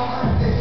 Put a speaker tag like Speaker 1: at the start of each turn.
Speaker 1: Senhor.